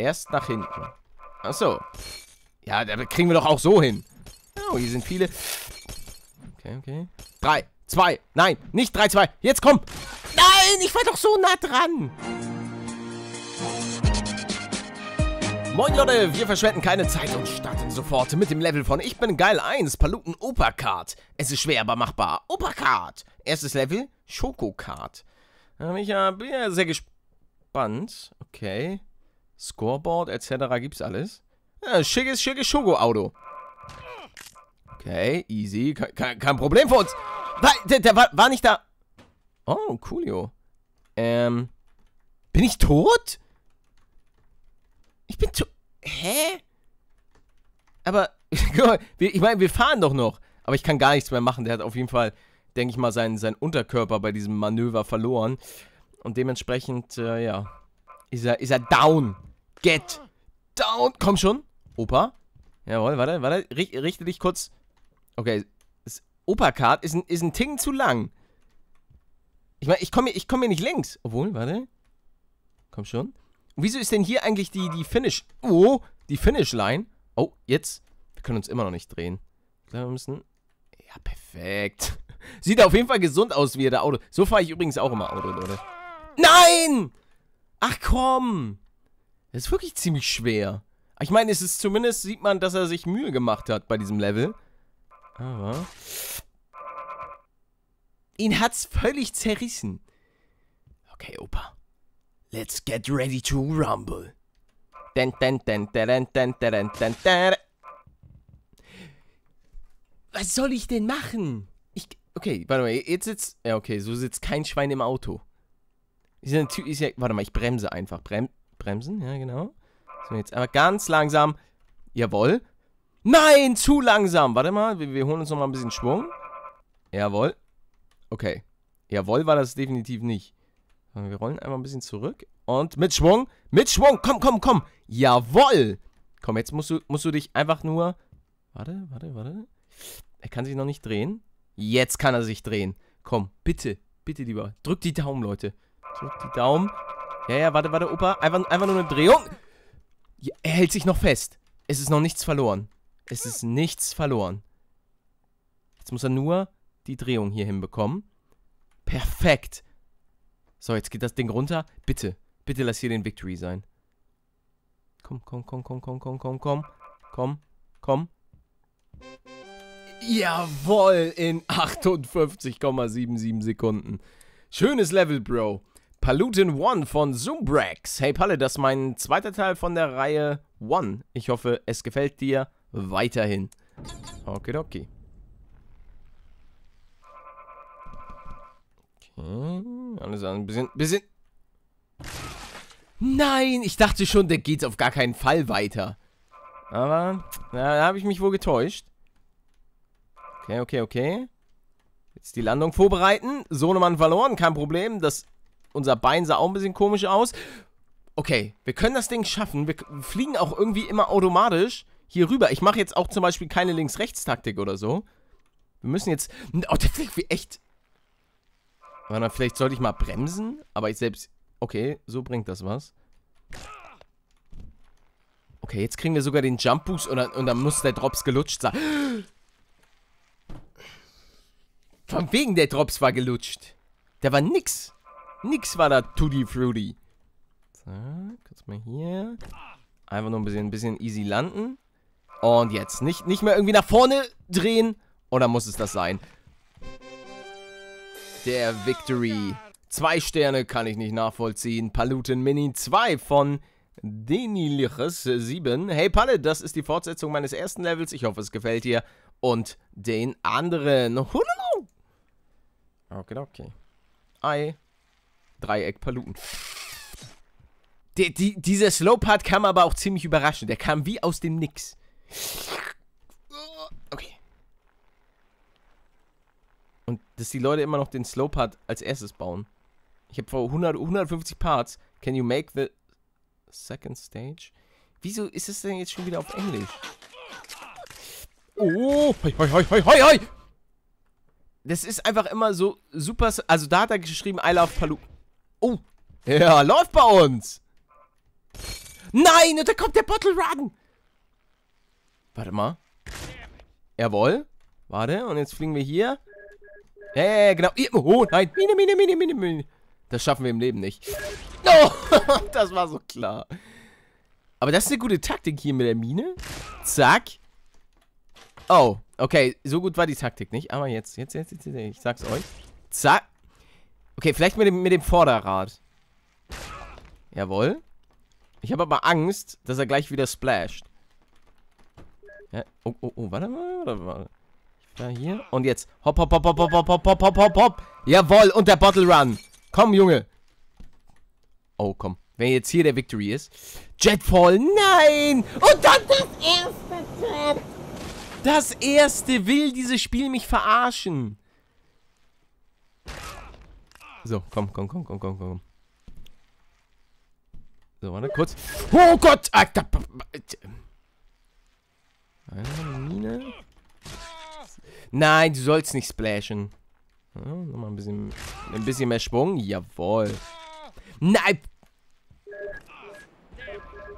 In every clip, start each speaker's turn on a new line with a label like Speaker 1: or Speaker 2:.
Speaker 1: Erst nach hinten. Achso. Ja, da kriegen wir doch auch so hin. Oh, hier sind viele. Okay, okay. Drei, zwei, nein, nicht drei, zwei. Jetzt komm. Nein, ich war doch so nah dran. Moin Leute, wir verschwenden keine Zeit und starten sofort mit dem Level von Ich bin geil 1, Paluten Opercard. Es ist schwer, aber machbar. Opercard. Erstes Level, Schokocard. Bin ich bin ja sehr gespannt. Okay. Scoreboard etc. gibt's alles. Ja, schickes, schickes Schoko-Auto. Okay, easy. Kein, kein, Problem für uns. Der, der war, war nicht da. Oh, coolio. Ähm. Bin ich tot? Ich bin tot. Hä? Aber, ich meine, wir fahren doch noch. Aber ich kann gar nichts mehr machen. Der hat auf jeden Fall, denke ich mal, seinen, seinen Unterkörper bei diesem Manöver verloren. Und dementsprechend, äh, ja, ist er, ist er down. Get down. Komm schon. Opa. Jawohl, warte, warte. Richte dich kurz. Okay. Das Opa-Card ist ein, ist ein Ting zu lang. Ich meine, ich komme ich komm hier nicht längs. Obwohl, warte. Komm schon. Und wieso ist denn hier eigentlich die, die Finish... Oh, die Finish-Line. Oh, jetzt. Wir können uns immer noch nicht drehen. Wir müssen... Ja, perfekt. Sieht auf jeden Fall gesund aus, wie er der Auto... So fahre ich übrigens auch immer Auto, Leute. Nein! Ach komm! Das ist wirklich ziemlich schwer. Ich meine, es ist zumindest, sieht man, dass er sich Mühe gemacht hat bei diesem Level. Aber... Ihn hat's völlig zerrissen. Okay, Opa. Let's get ready to rumble. Den, den, den, den, den, den, den, den. Was soll ich denn machen? Ich, okay, warte mal, jetzt sitzt, ja okay, so sitzt kein Schwein im Auto. Ist ja, ist ja, warte mal, ich bremse einfach. Brem, bremsen, ja genau. So, jetzt aber ganz langsam. Jawohl. Nein, zu langsam. Warte mal, wir, wir holen uns nochmal ein bisschen Schwung. Jawohl. Okay. Jawohl war das definitiv nicht. Wir rollen einmal ein bisschen zurück. Und mit Schwung. Mit Schwung. Komm, komm, komm. Jawohl. Komm, jetzt musst du, musst du dich einfach nur... Warte, warte, warte. Er kann sich noch nicht drehen. Jetzt kann er sich drehen. Komm, bitte. Bitte lieber. Drück die Daumen, Leute. Drück die Daumen. Ja, ja, warte, warte, Opa. Einfach, einfach nur eine Drehung. Ja, er hält sich noch fest. Es ist noch nichts verloren. Es ist nichts verloren. Jetzt muss er nur die Drehung hier hinbekommen. Perfekt. So, jetzt geht das Ding runter. Bitte, bitte lass hier den Victory sein. Komm, komm, komm, komm, komm, komm, komm, komm. Komm, komm. Jawohl, in 58,77 Sekunden. Schönes Level, Bro. Paluten One von Zoombrax. Hey Palle, das ist mein zweiter Teil von der Reihe One. Ich hoffe, es gefällt dir weiterhin. Okay. Okay, alles ein bisschen, bisschen... Nein, ich dachte schon, der geht auf gar keinen Fall weiter. Aber, na, da habe ich mich wohl getäuscht. Okay, okay, okay. Jetzt die Landung vorbereiten. Sohnemann verloren, kein Problem. Das, unser Bein sah auch ein bisschen komisch aus. Okay, wir können das Ding schaffen. Wir fliegen auch irgendwie immer automatisch hier rüber. Ich mache jetzt auch zum Beispiel keine Links-Rechts-Taktik oder so. Wir müssen jetzt... Oh, der fliegt wie echt... Vielleicht sollte ich mal bremsen. Aber ich selbst... Okay, so bringt das was. Okay, jetzt kriegen wir sogar den Jump Boost und dann, und dann muss der Drops gelutscht sein. Von wegen der Drops war gelutscht. Der war nix. Nix war da Tutti Fruity. So, kurz mal hier. Einfach nur ein bisschen, ein bisschen easy landen. Und jetzt. Nicht, nicht mehr irgendwie nach vorne drehen. Oder muss es das sein? Der Victory. Zwei Sterne kann ich nicht nachvollziehen. Paluten Mini 2 von Deniliches 7. Hey Palle, das ist die Fortsetzung meines ersten Levels. Ich hoffe, es gefällt dir. Und den anderen. Okay, okay. Ei. Dreieck Paluten. Die, die, dieser Slow-Part kam aber auch ziemlich überraschend. Der kam wie aus dem Nix. Okay. Und dass die Leute immer noch den Slow-Part als erstes bauen. Ich habe vor 100, 150 Parts. Can you make the second stage? Wieso ist es denn jetzt schon wieder auf Englisch? Oh, hoi, hoi, hoi, hoi, hoi, hoi. Das ist einfach immer so super. Also da hat er geschrieben, I love Palu. Oh, ja, läuft bei uns. Nein, und da kommt der Bottle Run. Warte mal. Jawohl. Warte, und jetzt fliegen wir hier. Ja, genau. Oh, nein. Mine, Mine, Mine, Mine, Mine. Das schaffen wir im Leben nicht. Oh, das war so klar. Aber das ist eine gute Taktik hier mit der Mine. Zack. Oh, okay. So gut war die Taktik nicht. Aber jetzt, jetzt, jetzt, jetzt, ich sag's euch. Zack. Okay, vielleicht mit dem, mit dem Vorderrad. Jawohl. Ich habe aber Angst, dass er gleich wieder splasht. Ja, oh, oh, oh, warte mal, warte mal. Da hier. Und jetzt. Hopp, hopp, hopp, hopp, hopp, hopp, hopp, hopp, hopp, hopp, hopp. Jawohl, und der Bottle Run. Komm, Junge. Oh, komm. Wenn jetzt hier der Victory ist. Jetfall, nein! Und dann das erste Jet. Das erste will dieses Spiel mich verarschen. So, komm, komm, komm, komm, komm, komm. So, warte, kurz. Oh Gott! Alter. Eine Mine. Nein, du sollst nicht splashen. Ja, nochmal ein bisschen, ein bisschen mehr Schwung. Jawohl. Nein!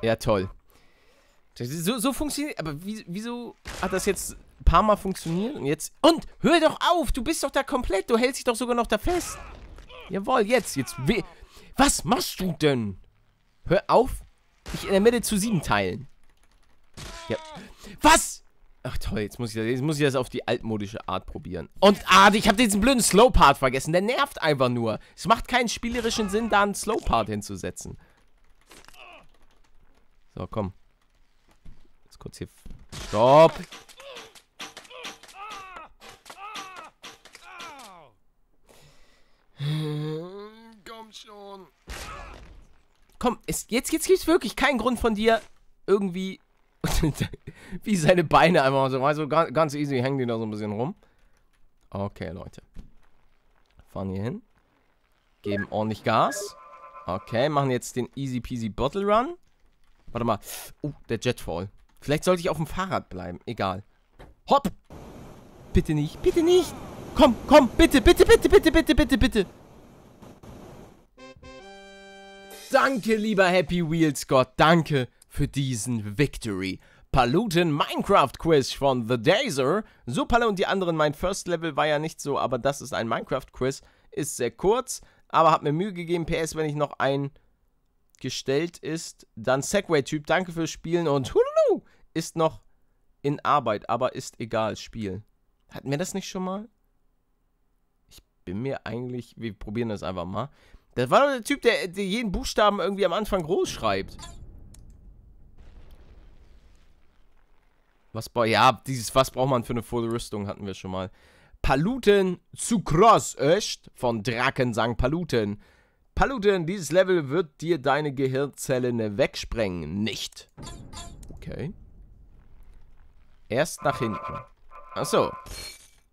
Speaker 1: Ja, toll. So, so funktioniert. Aber wieso hat das jetzt ein paar Mal funktioniert? Und jetzt. Und hör doch auf! Du bist doch da komplett. Du hältst dich doch sogar noch da fest. Jawohl, jetzt. Jetzt. Was machst du denn? Hör auf, dich in der Mitte zu sieben teilen. Ja. Was? Ach toll, jetzt muss, ich das, jetzt muss ich das auf die altmodische Art probieren. Und, ah, ich habe diesen blöden Slow-Part vergessen. Der nervt einfach nur. Es macht keinen spielerischen Sinn, da einen Slow-Part hinzusetzen. So, komm. Jetzt kurz hier... Stopp! Komm schon. Komm, es, jetzt, jetzt gibt es wirklich keinen Grund von dir, irgendwie wie seine Beine einfach so, also ganz, ganz easy hängen die da so ein bisschen rum. Okay, Leute. Fahren hier hin. Geben ordentlich Gas. Okay, machen jetzt den easy peasy Bottle Run. Warte mal. Oh, der Jetfall. Vielleicht sollte ich auf dem Fahrrad bleiben. Egal. Hopp! Bitte nicht, bitte nicht! Komm, komm, bitte, bitte, bitte, bitte, bitte, bitte, bitte! Danke, lieber Happy Wheels Gott, danke für diesen Victory. Paluten Minecraft Quiz von The Dazer. So, Palle und die anderen, mein First Level war ja nicht so, aber das ist ein Minecraft Quiz. Ist sehr kurz, aber hat mir Mühe gegeben. PS, wenn ich noch ein gestellt ist, dann Segway-Typ, danke fürs Spielen und hululu, ist noch in Arbeit, aber ist egal, Spiel. Hatten wir das nicht schon mal? Ich bin mir eigentlich, wir probieren das einfach mal. Das war doch der Typ, der, der jeden Buchstaben irgendwie am Anfang groß schreibt. Was, ja, dieses, was braucht man für eine volle Rüstung, hatten wir schon mal. Paluten zu Cross echt von Drakensang Paluten. Paluten, dieses Level wird dir deine Gehirnzellen wegsprengen. Nicht. Okay. Erst nach hinten. Achso.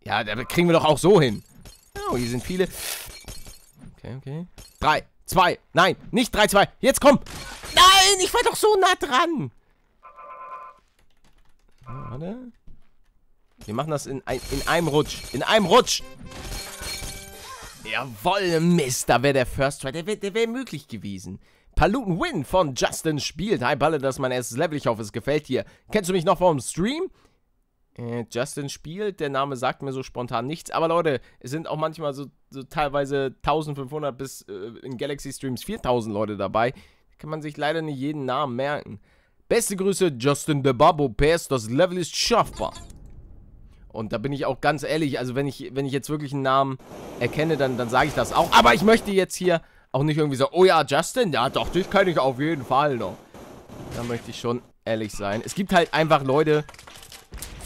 Speaker 1: Ja, da kriegen wir doch auch so hin. Oh, hier sind viele. Okay, okay. Drei, zwei, nein, nicht drei, zwei. Jetzt komm. Nein, ich war doch so nah dran. Warte. Wir machen das in, ein, in einem Rutsch. In einem Rutsch. Jawoll, Mist. Da wäre der First Try. Der wäre wär möglich gewesen. Paluten Win von Justin spielt. Hi, Balle, das ist mein erstes Level. Ich hoffe, es gefällt dir. Kennst du mich noch vom Stream? Äh, Justin spielt. Der Name sagt mir so spontan nichts. Aber Leute, es sind auch manchmal so, so teilweise 1500 bis äh, in Galaxy Streams 4000 Leute dabei. Da kann man sich leider nicht jeden Namen merken. Beste Grüße, Justin the Babo PS. Das Level ist schaffbar. Und da bin ich auch ganz ehrlich, also wenn ich, wenn ich jetzt wirklich einen Namen erkenne, dann, dann sage ich das auch. Aber ich möchte jetzt hier auch nicht irgendwie so, oh ja, Justin, ja doch, dich kenne ich auf jeden Fall noch. Da möchte ich schon ehrlich sein. Es gibt halt einfach Leute,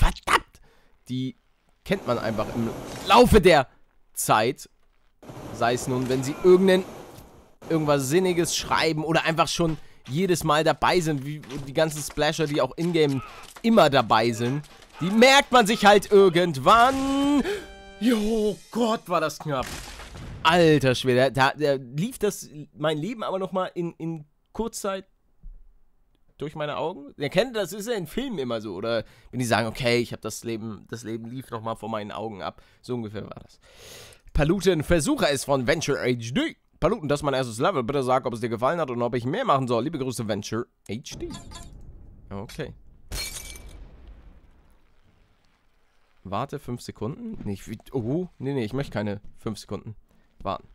Speaker 1: verdammt, die kennt man einfach im Laufe der Zeit. Sei es nun, wenn sie irgendein, irgendwas Sinniges schreiben oder einfach schon jedes Mal dabei sind, wie die ganzen Splasher, die auch in-game immer dabei sind. Die merkt man sich halt irgendwann. Jo Gott, war das knapp. Alter Schwede, da, da lief das, mein Leben aber nochmal in, in Kurzzeit durch meine Augen. Ihr kennt das, ist ja in Filmen immer so. Oder wenn die sagen, okay, ich habe das Leben, das Leben lief nochmal vor meinen Augen ab. So ungefähr war das. Paluten Versucher ist von Venture HD. Paluten, das ist mein erstes Level. Bitte sag, ob es dir gefallen hat und ob ich mehr machen soll. Liebe Grüße, Venture HD. Okay. Warte 5 Sekunden. Nee, oh, nee, nee, ich möchte keine 5 Sekunden warten.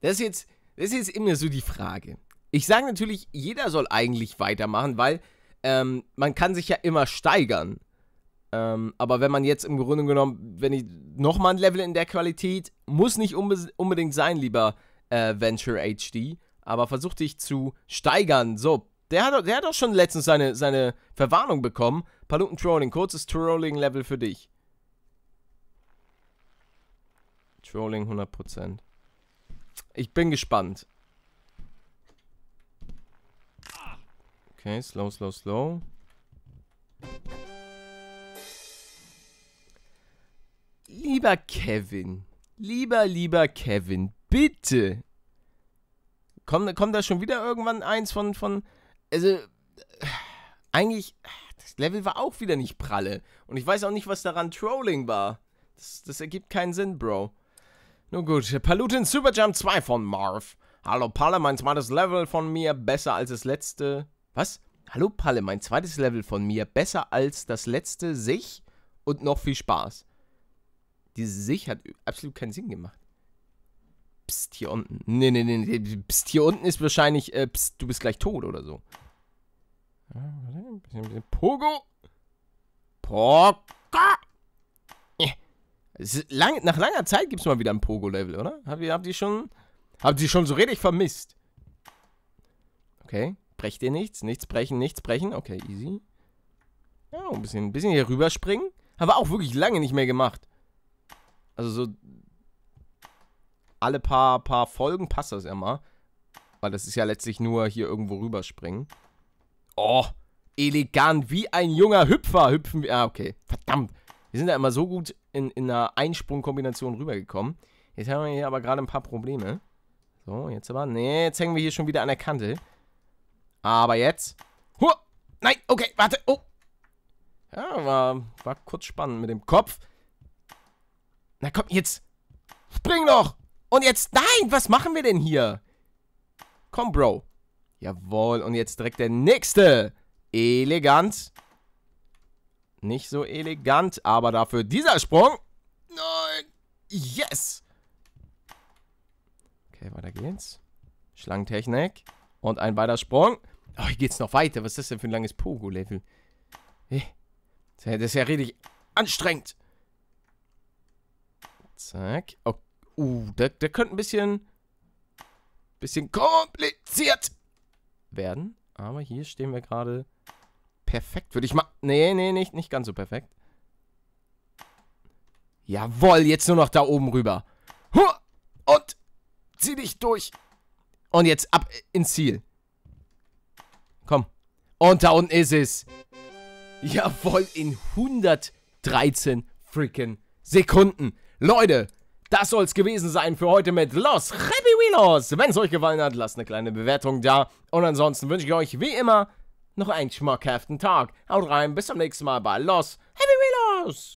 Speaker 1: Das ist jetzt, das ist immer so die Frage. Ich sage natürlich, jeder soll eigentlich weitermachen, weil ähm, man kann sich ja immer steigern. Ähm, aber wenn man jetzt im Grunde genommen, wenn ich nochmal ein Level in der Qualität, muss nicht unbe unbedingt sein, lieber äh, Venture HD, aber versuch dich zu steigern. So, der hat, der hat auch schon letztens seine, seine Verwarnung bekommen. Paluten Trolling, kurzes Trolling-Level für dich. Trolling 100%. Ich bin gespannt. Okay, slow, slow, slow. Lieber Kevin, lieber, lieber Kevin, bitte. Kommt, kommt da schon wieder irgendwann eins von, von, also, eigentlich, das Level war auch wieder nicht pralle. Und ich weiß auch nicht, was daran Trolling war. Das, das ergibt keinen Sinn, Bro. Nur gut, Palutin Superjump 2 von Marv. Hallo Palle, mein zweites Level von mir besser als das letzte. Was? Hallo Palle, mein zweites Level von mir besser als das letzte sich und noch viel Spaß. Diese sich hat absolut keinen Sinn gemacht. Psst, hier unten. Nee, nee, nee, nee. Psst, hier unten ist wahrscheinlich, äh, psst, du bist gleich tot oder so. Pogo. Pogo. Lang, nach langer Zeit gibt es mal wieder ein Pogo-Level, oder? Habt ihr, habt ihr schon. Habt ihr schon so richtig vermisst? Okay. Brecht ihr nichts? Nichts brechen, nichts brechen. Okay, easy. Ja, ein bisschen, ein bisschen hier rüberspringen. Haben wir auch wirklich lange nicht mehr gemacht. Also so. Alle paar, paar Folgen passt das ja mal. Weil das ist ja letztlich nur hier irgendwo rüberspringen. Oh, elegant, wie ein junger Hüpfer hüpfen wir. Ah, okay. Verdammt. Wir sind da immer so gut in, in einer Einsprungkombination rübergekommen. Jetzt haben wir hier aber gerade ein paar Probleme. So, jetzt aber. Nee, jetzt hängen wir hier schon wieder an der Kante. Aber jetzt. Huh! Nein, okay, warte. Oh. Ja, war, war kurz spannend mit dem Kopf. Na komm, jetzt. Spring doch! Und jetzt. Nein, was machen wir denn hier? Komm, Bro. Jawohl, und jetzt direkt der nächste. Elegant. Nicht so elegant, aber dafür dieser Sprung. Nein. Yes. Okay, weiter geht's. Schlangentechnik. Und ein weiter Sprung. Oh, hier geht's noch weiter. Was ist das denn für ein langes Pogo-Level? Das ist ja richtig anstrengend. Zack. Oh, uh, der, der könnte ein bisschen, bisschen kompliziert werden. Aber hier stehen wir gerade perfekt, würde ich mal... Nee, nee, nicht, nicht ganz so perfekt. Jawohl, jetzt nur noch da oben rüber. Und zieh dich durch. Und jetzt ab ins Ziel. Komm. Und da unten ist es. Jawohl, in 113 freaking Sekunden. Leute, das soll es gewesen sein für heute mit Los Rebiwilos. Wenn es euch gefallen hat, lasst eine kleine Bewertung da. Und ansonsten wünsche ich euch wie immer noch einen schmackhaften Tag. Haut rein, bis zum nächsten Mal bei Los Happy Wheelos!